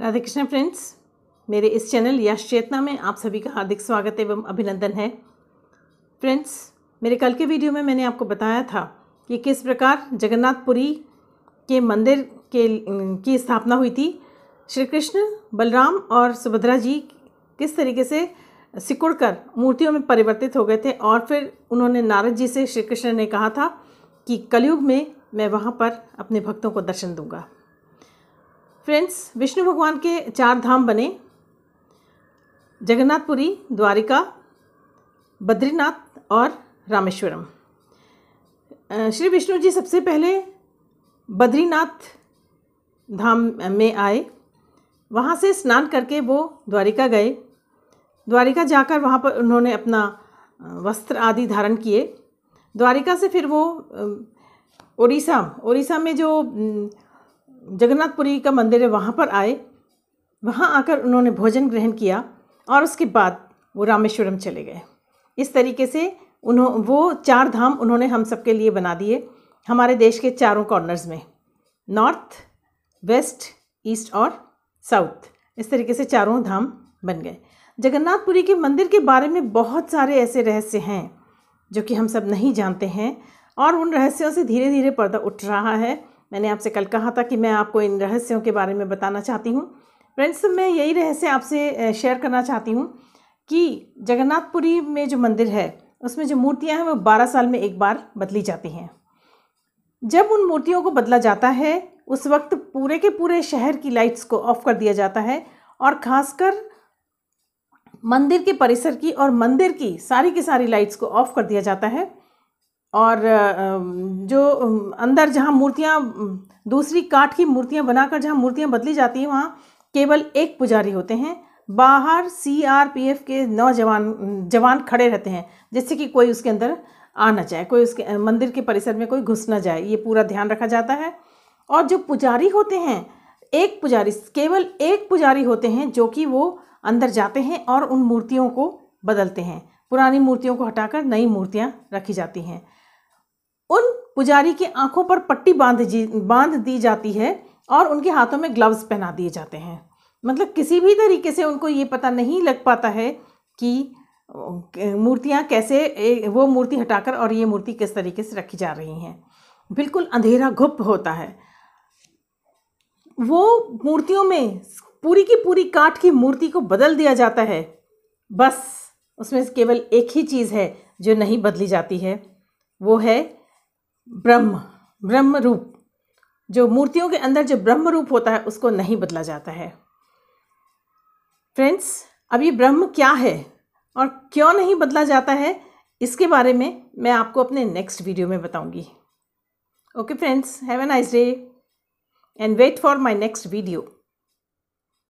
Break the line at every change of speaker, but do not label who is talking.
Radhe Krishna friends, मेरे इस channel यश चेतना में आप सभी का हार्दिक स्वागत एवं अभिनंदन है। फ्रेंड्स, मेरे कल के वीडियो में मैंने आपको बताया था कि किस प्रकार जगन्नाथपुरी के मंदिर के, की स्थापना हुई थी। श्री कृष्ण बलराम और सुभद्रा जी किस तरीके से सिकुड़कर मूर्तियों में परिवर्तित हो गए थे और फिर उन्होंने नारद जी से श्री कृष्ण ने कहा था कि कलयुग में मैं वहाँ पर अपने भक्तों को दर्शन दूँगा। फ्रेंड्स विष्णु भगवान के चार धाम बने। जगन्नाथपुरी, द्वारिका, बद्रीनाथ और रामेश्वरम। श्री विष्णु जी सबसे पहले बद्रीनाथ धाम में आए। वहाँ से स्नान करके वो द्वारिका गए। द्वारिका जाकर वहाँ पर उन्होंने अपना वस्त्र आदि धारण किए। द्वारिका से फिर वो उड़ीसा उड़ीसा में जो जगन्नाथपुरी का मंदिर है, वहाँ पर आए। वहाँ आकर उन्होंने भोजन ग्रहण किया और उसके बाद वो रामेश्वरम चले गए। इस तरीके से उन्हों, वो चार धाम उन्होंने हम सब के लिए बना दिए हमारे देश के चारों कॉर्नर्स में। नॉर्थ वेस्ट ईस्ट और साउथ इस तरीके से चारों धाम बन गए। जगन्नाथपुरी के मंदिर के बारे में बहुत सारे ऐसे रहस्य हैं जो कि हम सब नहीं जानते हैं और उन रहस्यों से धीरे धीरे पर्दा उठ रहा है। मैंने आपसे कल कहा था कि मैं आपको इन रहस्यों के बारे में बताना चाहती हूँ। फ्रेंड्स, मैं यही रहस्य आपसे शेयर करना चाहती हूँ कि जगन्नाथपुरी में जो मंदिर है, उसमें जो मूर्तियाँ हैं, वो बारह साल में एक बार बदली जाती हैं। जब उन मूर्तियों को बदला जाता है, उस वक्त पूरे के पूरे शहर की लाइट्स को ऑफ़ कर दिया जाता है और ख़ासकर मंदिर के परिसर की और मंदिर की सारी की सारी लाइट्स को ऑफ़ कर दिया जाता है। और जो अंदर जहाँ मूर्तियाँ, दूसरी काठ की मूर्तियाँ बनाकर जहाँ मूर्तियाँ बदली जाती हैं, वहाँ केवल एक पुजारी होते हैं। बाहर सीआरपीएफ के नौजवान, जवान खड़े रहते हैं, जिससे कि कोई उसके अंदर आ ना जाए, कोई उसके मंदिर के परिसर में कोई घुस ना जाए, ये पूरा ध्यान रखा जाता है। और जो पुजारी होते हैं, एक पुजारी, केवल एक पुजारी होते हैं, जो कि वो अंदर जाते हैं और उन मूर्तियों को बदलते हैं। पुरानी मूर्तियों को हटाकर नई मूर्तियाँ रखी जाती हैं। पुजारी की आँखों पर पट्टी बाँध बाँध दी जाती है और उनके हाथों में ग्लव्स पहना दिए जाते हैं। मतलब किसी भी तरीके से उनको ये पता नहीं लग पाता है कि मूर्तियाँ कैसे वो मूर्ति हटाकर और ये मूर्ति किस तरीके से रखी जा रही हैं। बिल्कुल अंधेरा घुप होता है। वो मूर्तियों में पूरी की पूरी काठ की मूर्ति को बदल दिया जाता है। बस, उसमें केवल एक ही चीज़ है जो नहीं बदली जाती है। वो है ब्रह्म ब्रह्म रूप जो मूर्तियों के अंदर जो ब्रह्म रूप होता है, उसको नहीं बदला जाता है। फ्रेंड्स अब ये ब्रह्म क्या है और क्यों नहीं बदला जाता है, इसके बारे में मैं आपको अपने नेक्स्ट वीडियो में बताऊँगी। Okay friends have a nice day and wait for my next video